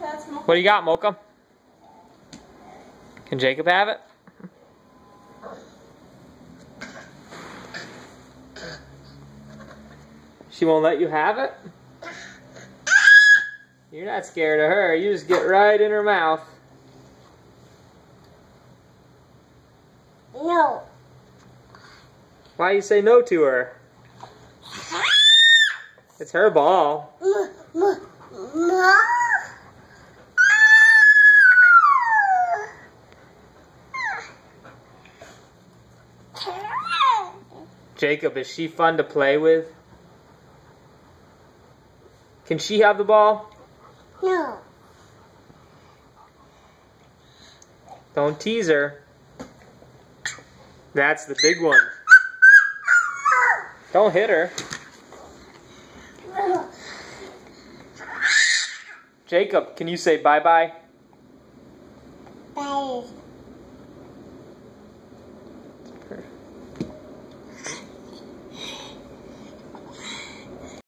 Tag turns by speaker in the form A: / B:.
A: That's.
B: What do you got, Mocha? Can Jacob have it? She won't let you have it? You're not scared of her. You just get right in her mouth.
C: No.
B: Why you say no to her? It's her ball. Jacob, is she fun to play with? Can she have the ball?
C: No.
B: Don't tease her. That's the big one. Don't hit her. Jacob, can you say bye-bye? Bye. -bye?
C: bye.